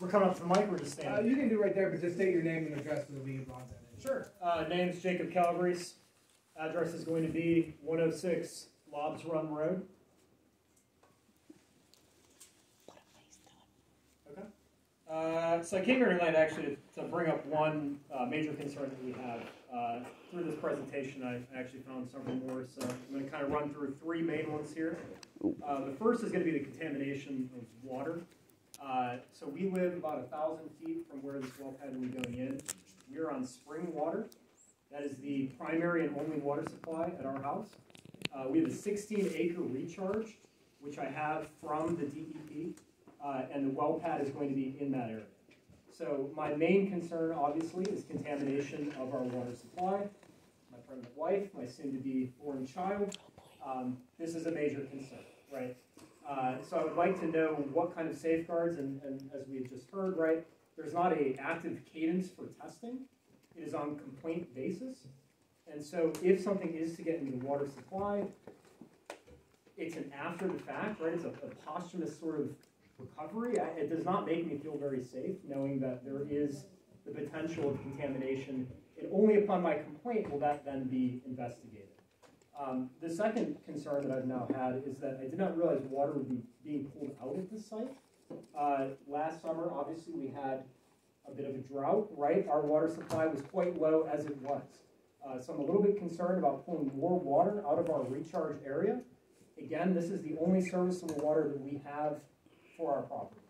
We're coming up to the mic, we're just Uh, standing. you can do right there, but just state your name and address for the Ron said it. Sure. Uh, name's Jacob Calabrese. Address is going to be 106 Lobs Run Road. Okay. Uh, so I came here tonight actually to, bring up one uh, major concern that we have. Uh, through this presentation, I actually found several more, so I'm going to kind of run through three main ones here. Uh, the first is going to be the contamination of water. Uh, so we live about a thousand feet from where this well pad will be going in. We're on spring water. That is the primary and only water supply at our house. Uh, we have a 16 acre recharge, which I have from the DEP, uh, and the well pad is going to be in that area. So my main concern, obviously, is contamination of our water supply. My pregnant wife, my soon-to-be born child, um, this is a major concern, right? Uh, so I would like to know what kind of safeguards, and, and as we just heard, right, there's not a active cadence for testing. It is on complaint basis. And so if something is to get into the water supply, it's an after the fact, right? It's a, a posthumous sort of recovery. I- It does not make me feel very safe knowing that there is the potential of contamination. And only upon my complaint will that then be investigated. Um, the second concern that I've now had is that I did not realize water would be being pulled out of this site. Uh, last summer, obviously, we had a bit of a drought, right? Our water supply was quite low as it was. Uh, so I'm a little bit concerned about pulling more water out of our recharge area. Again, this is the only serviceable water that we have for our property.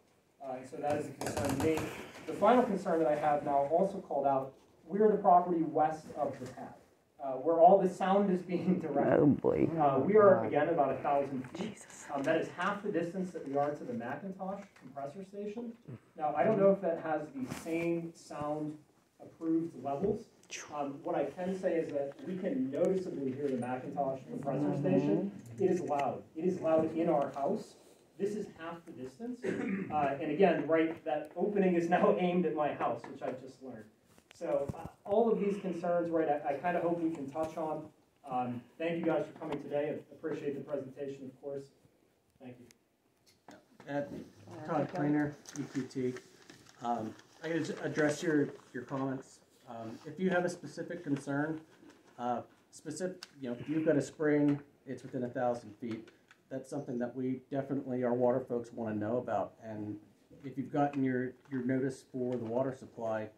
Uh, so that is a concern to me. The final concern that I have now also called out, we are the property west of the pad, uh, where all the sound is being directed. Oh boy. Uh, we are, again, about a thousand feet. Um, that is half the distance that we are to the Macintosh compressor station. Now, I don't know if that has the same sound approved levels. Um, what I can say is that we can noticeably hear the Macintosh compressor station. It is loud. It is loud in our house. This is half the distance. Uh, and again, right, that opening is now aimed at my house, which I've just learned. So, uh, all of these concerns, right, I, I kind of hope we can touch on. Um, thank you guys for coming today. I appreciate the presentation, of course. Thank you. Todd Kleiner, EQT. Um, I gotta address your, your comments. Um, if you have a specific concern, uh, specific, you know, if you've got a spring, it's within a thousand feet, that's something that we definitely, our water folks wanna know about. And if you've gotten your, your notice for the water supply,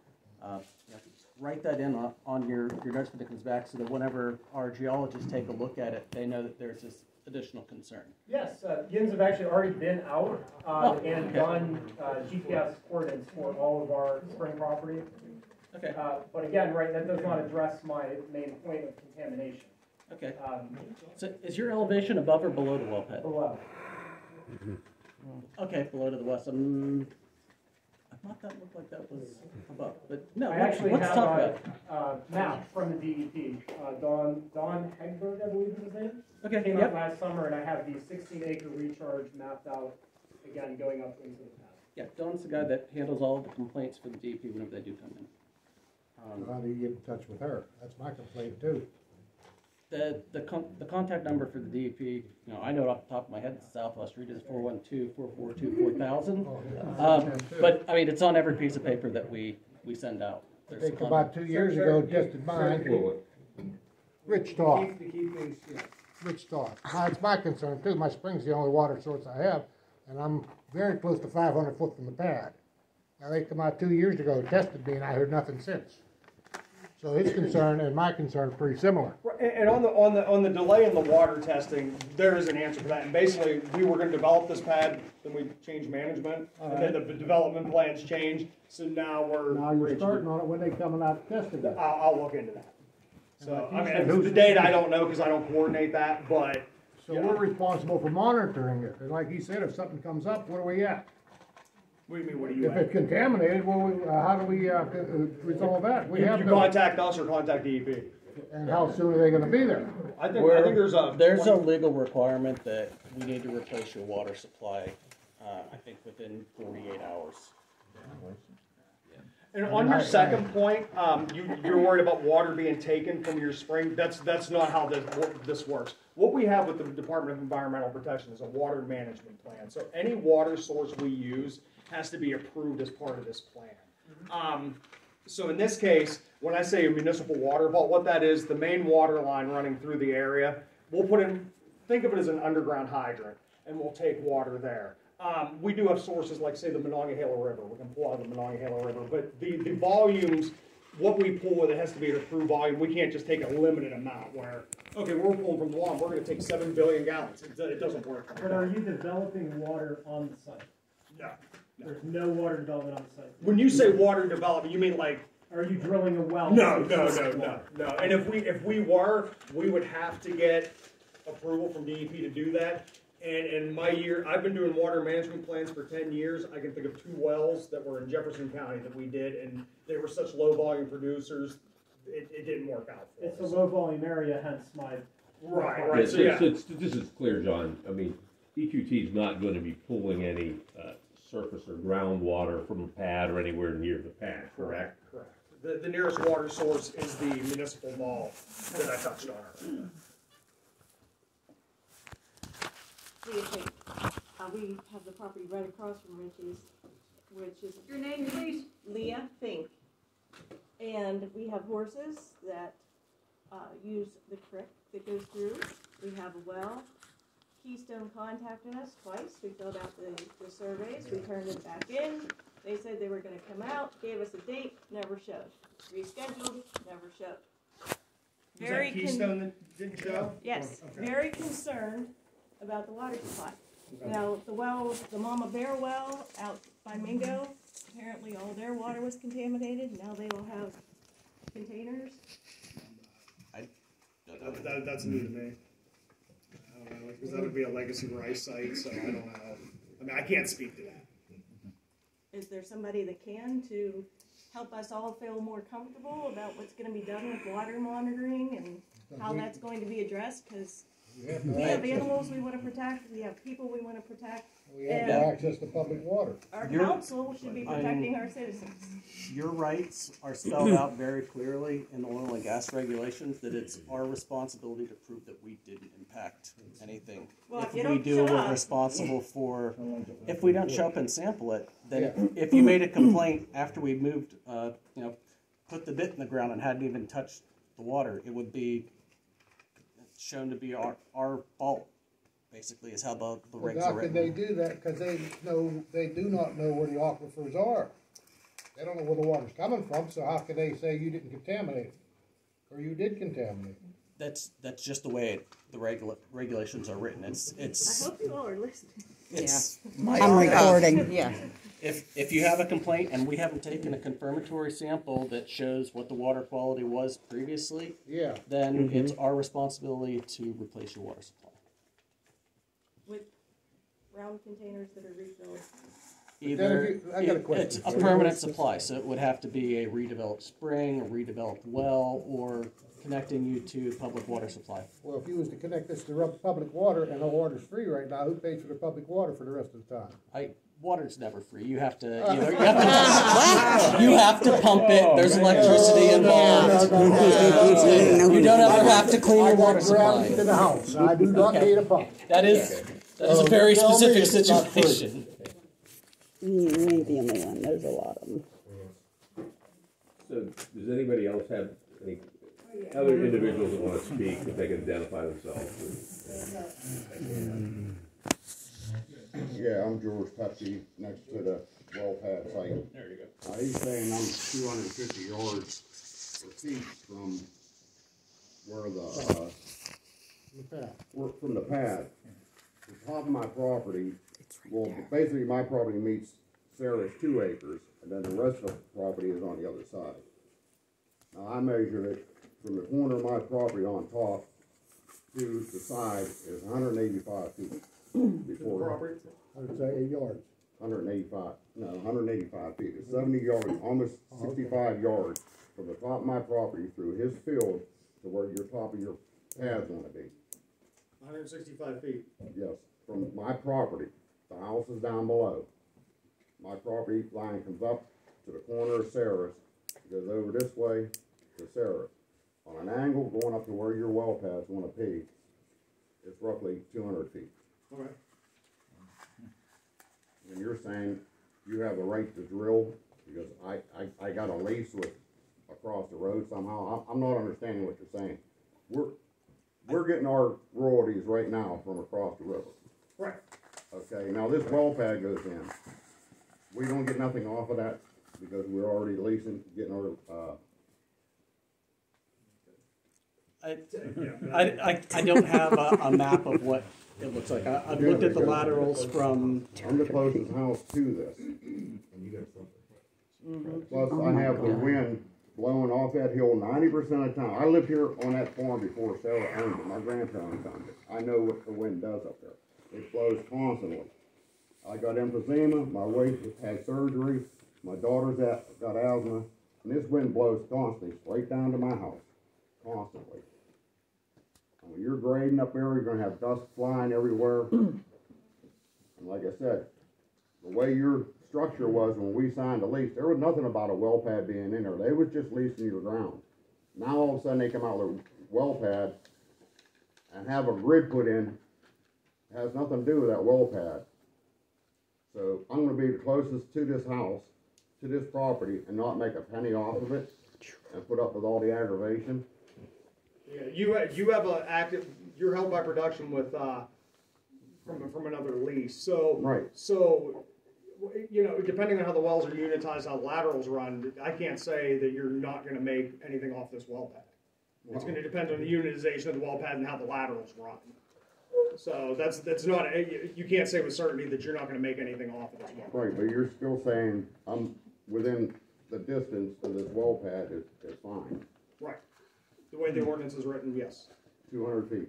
uh, you know, write that in on, on your, your notice when it comes back so that whenever our geologists take a look at it, they know that there's this additional concern. Yes, uh, Yins have actually already been out uh, Oh, and okay. done uh, GPS coordinates for all of our spring property. Okay, Uh, but again, right, that does not address my main point of contamination. okay. Um, So is your elevation above or below the well pad? below. Okay, below to the west. Um, thought that looked like that was above, but no, I let's, actually let's have talk a, about it. uh, map from the DEP. Uh, Don, Don Hegberg, I believe is his name. Okay, Came out yep. last summer and I have the sixteen acre recharge mapped out, again, going up into the pad. Yeah, Don's the guy that handles all the complaints for the DEP whenever they do come in. So Um, How do you get in touch with her? That's my complaint too. The, the con- the contact number for the DEP, you know, I know it off the top of my head, it's Southwest Street is four one two, four four two, four thousand. Oh, Um, but, I mean, it's on every piece of paper that we, we send out. I There's think con- about two years ago, tested mine. Rich talk, Keep, to keep things, yeah. rich talk. Now, it's my concern too. My spring's the only water source I have, and I'm very close to five hundred foot from the pad. Now, they come out two years ago, tested me, and I heard nothing since. So his concern and my concern are pretty similar. And and on the, on the, on the delay in the water testing, there is an answer for that. And basically, we were gonna develop this pad, then we changed management, and then the development plans changed, so now we're. Now you're starting on it when they coming out testing it. I'll, I'll look into that. So, I mean, who's- the date, I don't know, cause I don't coordinate that, but, So we're responsible for monitoring it. And like he said, if something comes up, what are we at? What do you mean, what are you If it's contaminated, well, we- uh, how do we, uh, co- uh, resolve that? We You have you no, contact us or contact DEP. and how soon are they gonna be there? I think, I think there's a. There's a 20 legal requirement that we need to replace your water supply, uh, I think within forty-eight hours. And on your second point, um, you, you're worried about water being taken from your spring, that's, that's not how this, this works. What we have with the Department of Environmental Protection is a water management plan, so any water source we use has to be approved as part of this plan. Um, so in this case, when I say a municipal water vault, what that is, the main water line running through the area, we'll put in, think of it as an underground hydrant, and we'll take water there. Um, we do have sources like, say, the Monongahela River, we can pull out of the Monongahela River, but the, the volumes, what we pull with it has to be an approved volume, we can't just take a limited amount where, okay, we're pulling from the lawn, we're gonna take seven billion gallons, it, it doesn't work like But are you developing water on the site? No. There's no water development on the site. When you say water development, you mean like Are you drilling a well? No, no, no, no, no. And if we, if we were, we would have to get approval from DEP to do that. And in my year, I've been doing water management plans for ten years. I can think of two wells that were in Jefferson County that we did, and they were such low volume producers, it, it didn't work out It's for a us. low volume area, hence my. Right, right, It's, so yeah. it's, it's, this is clear, John. I mean, EQT is not gonna be pulling any, uh, surface or groundwater from a pad or anywhere near the pad, correct? Correct. The, the nearest water source is the municipal mall that I touched on earlier. Leah Fink. Uh, we have the property right across from Richie's, which is. Your name, please? Leah Fink. And we have horses that, uh, use the creek that goes through. We have a well. Keystone contacted us twice. We filled out the, the surveys. We turned it back in. They said they were gonna come out, gave us a date, never showed. Rescheduled, never showed. Was Very that con- Keystone that didn't show? Yes, Okay. very concerned about the water supply. Now, the well, the Mama Bear well out by Mingo, apparently all their water was contaminated, now they will have containers. That, that, that's new to me. I don't know, because that would be a legacy Rice site, so I don't know. I mean, I can't speak to that. Is there somebody that can to help us all feel more comfortable about what's gonna be done with water monitoring and how that's going to be addressed? Cause We have we no have access, animals we wanna protect, we have people we wanna protect. we have no Yeah. access to public water. Our You're- council should be protecting our citizens. Your rights are spelled out very clearly in the oil and gas regulations, that it's our responsibility to prove that we didn't impact anything. Well, If if you we don't do, show we're up- responsible for, if we don't show up and sample it, then if- if you made a complaint after we moved, uh, you know, put the bit in the ground and hadn't even touched the water, it would be shown to be our, our fault, basically, is how the, the Well, regs how are can they do that? Cause they know, they do not know where the aquifers are. They don't know where the water's coming from, so how can they say you didn't contaminate it? Or you did contaminate it? That's, that's just the way it- the regula- regulations are written, it's, it's. I hope you all are listening. it's. I'm recording, yeah. If, if you have a complaint and we haven't taken a confirmatory sample that shows what the water quality was previously, Yeah, then mm-hmm. it's our responsibility to replace your water supply. with round containers that are refilled. Either, if you- I got a it- question it's for a you. permanent supply, so it would have to be a redeveloped spring, a redeveloped well, or connecting you to public water supply. well, if you was to connect this to rub- public water and the water's free right now, who pays for the public water for the rest of the time? I, water's never free, you have to, either, you have to, you have to pump it, oh, there's electricity involved. You don't ever have to clean your water gravity supply. to the house, I do not Okay. need a pump. That is, that is a oh, very Tell specific it's not free. situation. Mm, you ain't the only one, there's a lot of them. So, does anybody else have any other individuals that wanna speak, if they can identify themselves? Mm. Yeah, I'm George Pepsi, next to the well pad site. There you go. Uh, he's saying I'm two hundred and fifty yards or feet from where the, uh, Yeah. where- from the pad. The top of my property, well, basically my property meets Sarah's two acres, and then the rest of the property is on the other side. Now, I measured it from the corner of my property on top to the side is hundred and eighty-five feet. Before, I'd say eight yards. hundred and eighty-five, no, hundred and eighty-five feet, it's seventy yards, almost oh, sixty-five yards from the top of my property through his field to where your top of your pad's gonna be. Hundred and sixty-five feet. Yes, from my property, the house is down below. My property line comes up to the corner of Sarah's, goes over this way to Sarah's. On an angle going up to where your well pad's gonna be, it's roughly two hundred feet. Okay. And you're saying you have the right to drill, because I, I, I got a lease with, across the road somehow, I'm, I'm not understanding what you're saying. We're, we're getting our royalties right now from across the river. Right. Okay, now this well pad goes in. We don't get nothing off of that because we're already leasing, getting our, uh, I, I, I, I don't have a, a map of what it looks like. I, I've looked at the laterals from, I'm the closest house to this. Mm-hmm. Plus, oh I have the wind blowing off that hill ninety percent of the time. I lived here on that farm before Sarah owned it. My grandparents owned it. I know what the wind does up there. It blows constantly. I got emphysema, my wife had surgery, my daughter's at, got asthma, and this wind blows constantly, straight down to my house, constantly. When you're grading up there, you're gonna have dust flying everywhere. And like I said, the way your structure was when we signed the lease, there was nothing about a well pad being in there. They was just leasing your ground. Now all of a sudden they come out with a well pad and have a grid put in. It Has nothing to do with that well pad. So I'm gonna be the closest to this house, to this property and not make a penny off of it and put up with all the aggravation. Yeah, you, you have a active, you're held by production with, uh, from, from another lease, so. Right. So, you know, depending on how the wells are unitized, how laterals run, I can't say that you're not gonna make anything off this well pad. It's gonna depend on the unitization of the well pad and how the laterals run. So that's, that's not, a- you, can't say with certainty that you're not gonna make anything off of this well. Right, but you're still saying I'm within the distance of this well pad is, is fine, Right. The way the ordinance is written, yes. two hundred feet.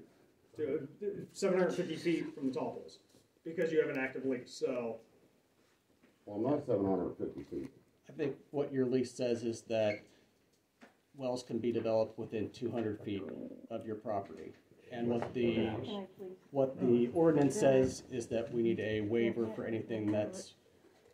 Seven hundred and fifty feet from the tall poles, because you have an active lease, so. Well, not seven hundred and fifty feet. I think what your lease says is that wells can be developed within two hundred feet of your property. And what the, Can I please? what the ordinance says is that we need a waiver for anything that's,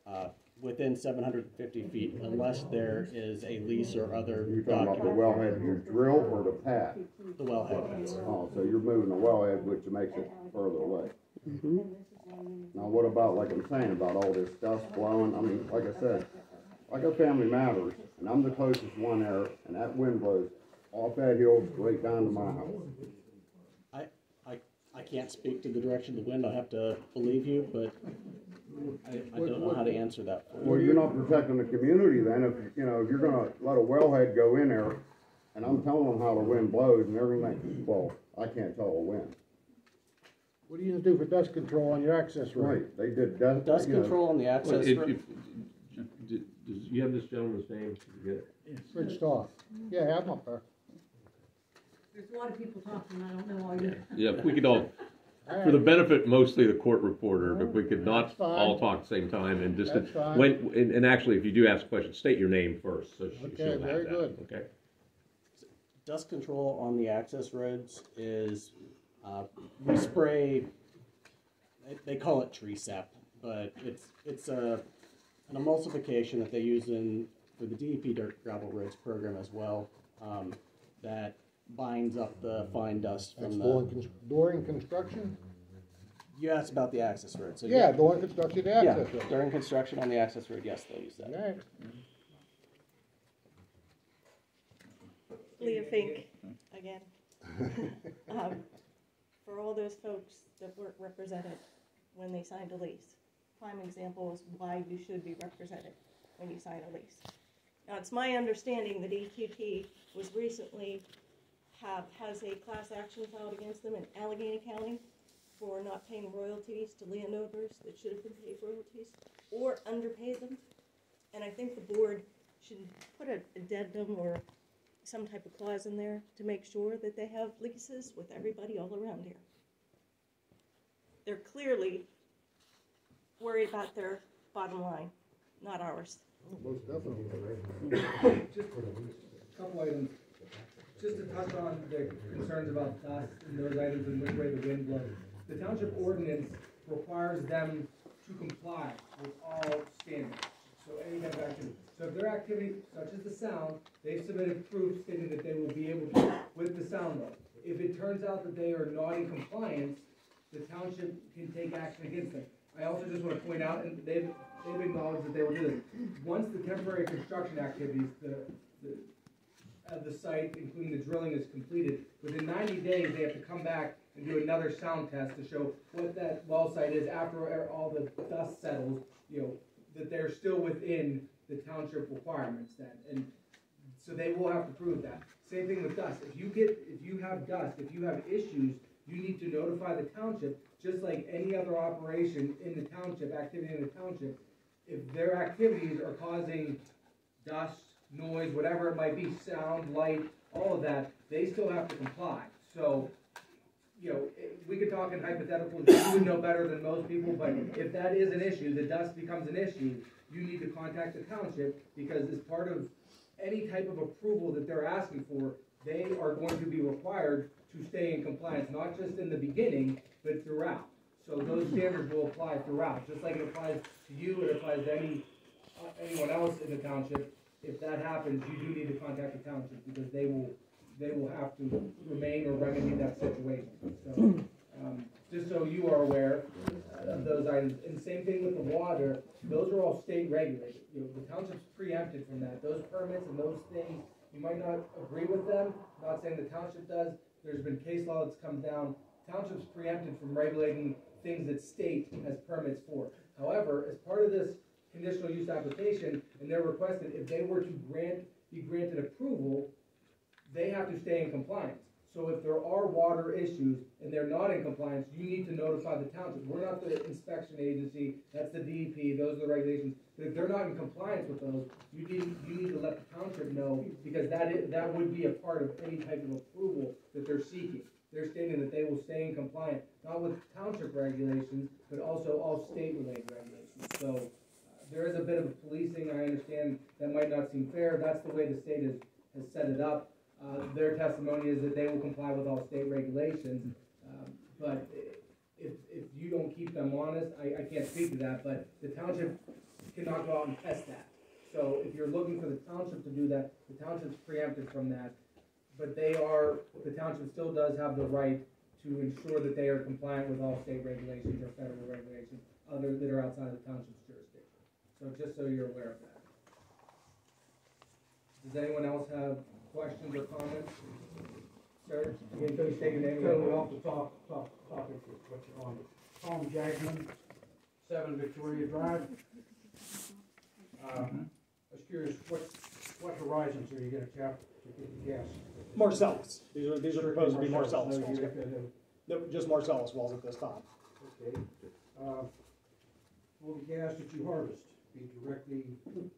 uh, within seven hundred and fifty feet unless there is a lease or other You're talking about the document, wellhead you drill or the pad? the wellhead. Oh, so you're moving the wellhead, which makes it further away. Mm-hmm. Now, what about, like I'm saying, about all this dust blowing, I mean, like I said, I got Family Matters, and I'm the closest one there, and that wind blows off that hill straight down to my house. I, I, I can't speak to the direction of the wind, I have to believe you, but I, I don't know how to answer that for you. Well, you're not protecting the community then, if, you know, if you're gonna let a wellhead go in there, and I'm telling them how the wind blows and everything, well, I can't tell a wind. What do you do for dust control on your access road? Right, they did dust. Dust you know, control on the Well, access if, road. if, d- does, you have this gentleman's name? Did you get it? Rich Stoff. Yeah, I'm up there. There's a lot of people talking, I don't know why you. Yeah, if we could all, for the benefit mostly the court reporter, but we could not That's fine. all talk at the same time and just, That's fine. when, and, and actually, if you do ask a question, state your name first, so she- Okay, she'll have very that, good. okay? Dust control on the access roads is, uh, we spray, they, they call it tree sap, but it's, it's a, an emulsification that they use in, for the DEP dirt gravel roads program as well, um, that binds up the fine dust That's from during, the, cons- during construction? you asked about the access road, so. Yeah, during construction, the Yeah, access road. during construction on the access road, yes, they'll use that. Okay. Leah Fink, again. Um, For all those folks that weren't represented when they signed a lease, prime example is why you should be represented when you sign a lease. Now, it's my understanding that EQT was recently have, has a class action filed against them in Allegheny County for not paying royalties to landowners that should have been paid royalties or underpaid them. And I think the board should put an addendum or some type of clause in there to make sure that they have leases with everybody all around here. They're clearly worried about their bottom line, not ours. Most definitely. Just a couple items, just to touch on the concerns about dust and those items and which way the wind blows. The township ordinance requires them to comply with all standards, so any kind of activity. So if their activity, such as the sound, they've submitted proof stating that they will be able to with the sound level. If it turns out that they are not in compliance, the township can take action against them. I also just wanna point out, and they've they've acknowledged that they will do this. Once the temporary construction activities, the, the, of the site, including the drilling is completed, within ninety days, they have to come back and do another sound test to show what that well site is after all the dust settles, you know, that they're still within the township requirements then, and so they will have to prove that. Same thing with dust, if you get, if you have dust, if you have issues, you need to notify the township, just like any other operation in the township, activity in the township. If their activities are causing dust, noise, whatever it might be, sound, light, all of that, they still have to comply. So, you know, we could talk in hypotheticals, you would know better than most people, but if that is an issue, the dust becomes an issue, you need to contact the township, because as part of any type of approval that they're asking for, they are going to be required to stay in compliance, not just in the beginning, but throughout. So those standards will apply throughout, just like it applies to you, it applies to any, uh, anyone else in the township. If that happens, you do need to contact the township, because they will, they will have to remain or remedy that situation. So, um, just so you are aware of those items, and same thing with the water, those are all state regulated. You know, the township's preempted from that, those permits and those things, you might not agree with them, not saying the township does, there's been case law that's come down, township's preempted from regulating things that state has permits for. However, as part of this conditional use application, and they're requested, if they were to grant, be granted approval, they have to stay in compliance. So if there are water issues and they're not in compliance, you need to notify the township. We're not the inspection agency, that's the DEP, those are the regulations. But if they're not in compliance with those, you need, you need to let the township know, because that is, that would be a part of any type of approval that they're seeking. They're stating that they will stay in compliance, not with township regulations, but also all state-related regulations. So, there is a bit of policing, I understand, that might not seem fair, that's the way the state has, has set it up. Uh, their testimony is that they will comply with all state regulations, um, but if, if you don't keep them honest, I, I can't speak to that, but the township cannot go out and test that. So if you're looking for the township to do that, the township's preempted from that, but they are, the township still does have the right to ensure that they are compliant with all state regulations or federal regulations, other that are outside of the township's. So just so you're aware of that. Does anyone else have questions or comments? Sir, you can please state your name. and Totally address. off the top, top, topic of what you're on. Tom Jackman, seven Victoria Drive. Uh, I was curious, what, what horizons are you gonna tap to get the gas? Marcellus. These are, these are proposed to be Marcellus, Marcellus no wells. Utica, yeah. no- No, just Marcellus wells at this time. Okay. Uh, Will the gas that you harvest be directly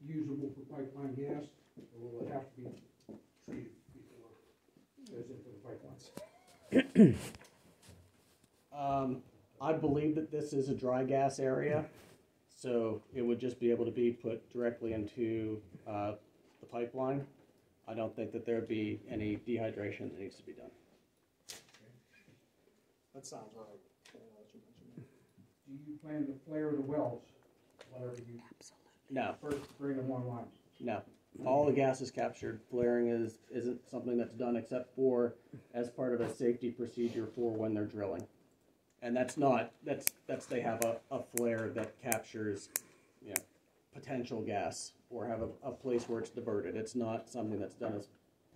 usable for pipeline gas, or will it have to be treated before it goes into the pipelines? Um, I believe that this is a dry gas area, so it would just be able to be put directly into, uh, the pipeline. I don't think that there'd be any dehydration that needs to be done. That sounds right. I don't know what you mentioned. Do you plan to flare the wells, whenever you No, first bring them online? no. All the gas is captured. Flaring is, isn't something that's done except for as part of a safety procedure for when they're drilling. And that's not, that's, that's, they have a, a flare that captures, you know, potential gas or have a, a place where it's diverted. It's not something that's done as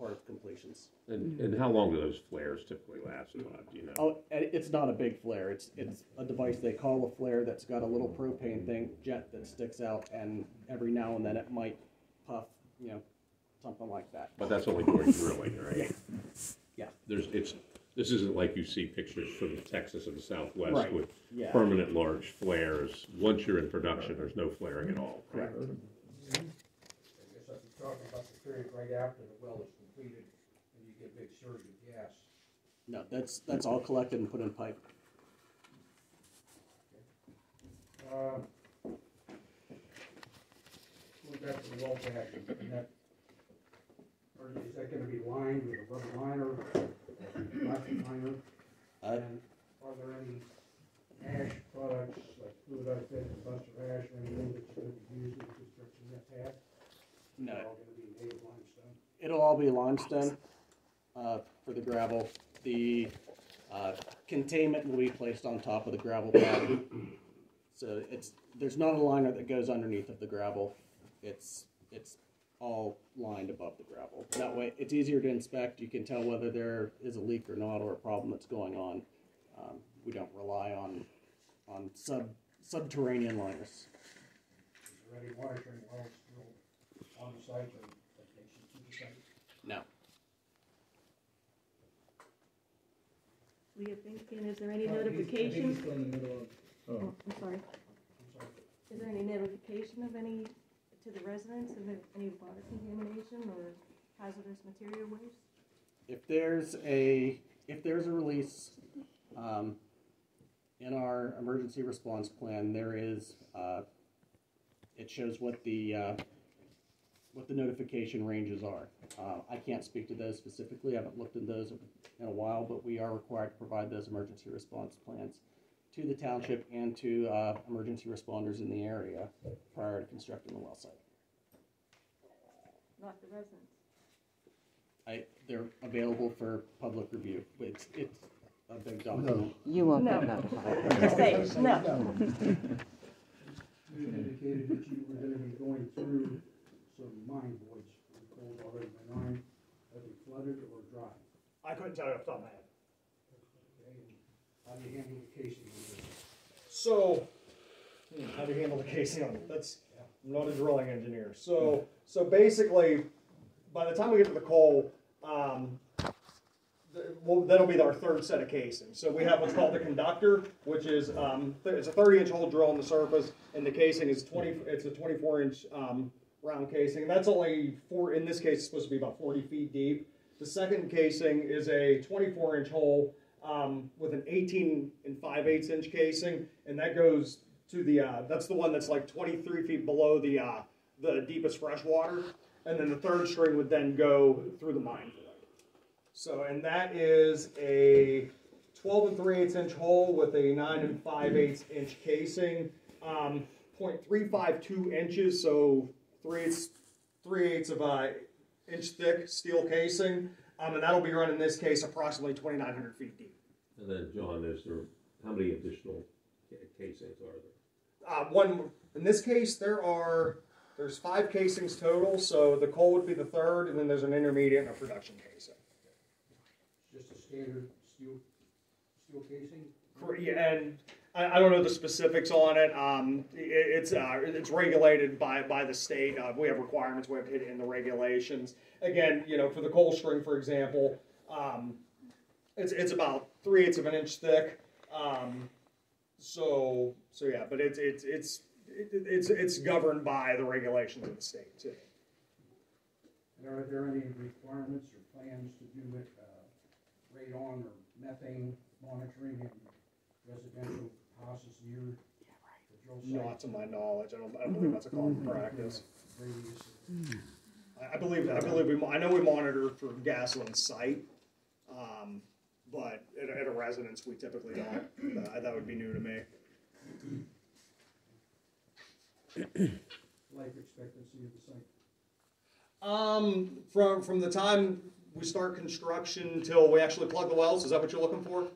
part of completions. And, and how long do those flares typically last, Todd, do you know? Oh, and it's not a big flare. It's, it's a device they call a flare that's got a little mm-hmm. propane thing, jet that sticks out and every now and then it might puff, you know, something like that. But that's only during drilling, right? Yeah. There's, it's, this isn't like you see pictures from Texas and the Southwest Right, with yeah. permanent large flares. Once you're in production, there's no flaring at all. Correct. I guess I'd be talking about the period right after the well is completed, and you get a big surge of gas. No, that's, that's all collected and put in pipe. Uh, Going back to the well pad, and that, or is that gonna be lined with a rubber liner, plastic liner? Uh, And are there any ash products, like fluidized buster ash, or anything that you're gonna be using in construction of that pad? No. They're all gonna be native limestone? It'll all be limestone, the gravel. The, uh, containment will be placed on top of the gravel pad. So it's, there's not a liner that goes underneath of the gravel. It's, it's all lined above the gravel. That way, it's easier to inspect. You can tell whether there is a leak or not or a problem that's going on. Um, we don't rely on, on sub, subterranean liners. Is there any monitoring wells drilled on the site or takes you to the site? No. Leah Finnegan, is there any Uh, he's- I think he's notification? still in the middle of, Oh, I'm sorry. I'm sorry. Is there any notification of any, to the residents of any water contamination or hazardous material waste? If there's a, if there's a release, um, in our emergency response plan, there is, uh, it shows what the, uh, what the notification ranges are. Uh, I can't speak to those specifically, I haven't looked at those in a while, but we are required to provide those emergency response plans to the township and to, uh, emergency responders in the area prior to constructing the well site. Not the residents. I, they're available for public review, it's, it's a big document. You won't No. get notified. Just say, no. You indicated that you were gonna be going through some mine voids for the coal already. Are they flooded or dry? I couldn't tell you off the top of my head. Okay, and how do you handle the casing? So, hmm, how do you handle the casing on it? That's, I'm not a drilling engineer. So, so basically, by the time we get to the coal, um, well, that'll be our third set of casing. So we have what's called the conductor, which is, um, th- it's a thirty inch hole drill in the surface, and the casing is twenty, it's a twenty-four inch, um, round casing. That's only four, in this case, it's supposed to be about forty feet deep. The second casing is a twenty-four inch hole, um, with an eighteen and five eighths inch casing, and that goes to the, uh, that's the one that's like twenty-three feet below the, uh, the deepest freshwater. And then the third string would then go through the mine. So, and that is a twelve and three eighths inch hole with a nine and five eighths inch casing. Um, point three five two inches, so three eighths, three eighths of an inch thick steel casing. Um, and that'll be run in this case approximately twenty-nine hundred feet deep. And then, John, is there, how many additional casings are there? Uh, one, in this case, there are, there's five casings total, so the coal would be the third, and then there's an intermediate and a production casing. Just a standard steel, steel casing? Yeah, and I, I don't know the specifics on it. Um, i it's uh, it's regulated by by the state. Uh, we have requirements. We have to hit it in the regulations. Again, you know, for the coal string, for example, um, it's it's about three eighths of an inch thick. Um, so so yeah, but it's it's it's it, it's it's governed by the regulations of the state too. And are there any requirements or plans to do it, uh, radon or methane monitoring in residential houses near the drill? Not to my knowledge. I don't, I don't believe that's a common practice. Radius I, I believe, I believe we, mo- I know we monitor for gas on site, um, but at, a- at a residence, we typically don't. That, that would be new to me. life expectancy of the site. Um, from, from the time we start construction till we actually plug the wells, is that what you're looking for?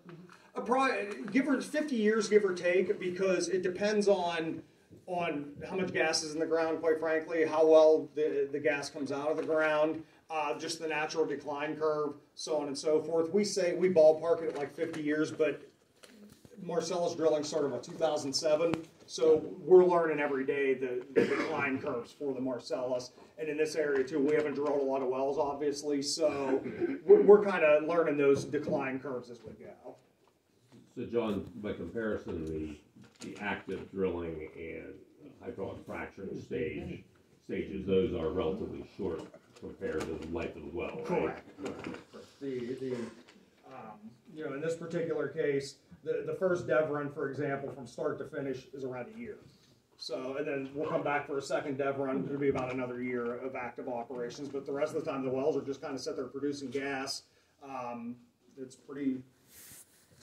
Give or, fifty years, give or take, because it depends on, on how much gas is in the ground, quite frankly, how well the, the gas comes out of the ground, uh, just the natural decline curve, so on and so forth. We say, we ballpark it at like fifty years, but Marcellus drilling started in 2007, so we're learning every day the, the decline curves for the Marcellus. And in this area too, we haven't drilled a lot of wells, obviously, so we're, we're kind of learning those decline curves as we go. So, John, by comparison, the, the active drilling and hydraulic fracturing stage, stages, those are relatively short compared to the life of the well, right? Correct. The, the, um, you know, in this particular case, the, the first dev run, for example, from start to finish is around a year. So, and then we'll come back for a second dev run, it'll be about another year of active operations, but the rest of the time, the wells are just kind of sit there producing gas. Um, it's pretty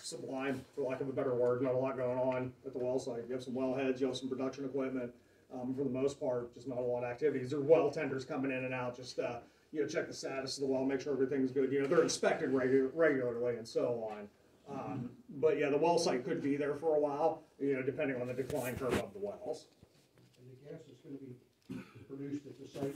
sublime, for lack of a better word, not a lot going on at the well site. You have some well heads, you have some production equipment, um, for the most part, just not a lot of activities. There are well tenders coming in and out, just, uh, you know, check the status of the well, make sure everything's good. You know, they're inspected regu- regularly and so on. Um, but yeah, the well site could be there for a while, you know, depending on the decline curve of the wells. And the gas is gonna be produced at the site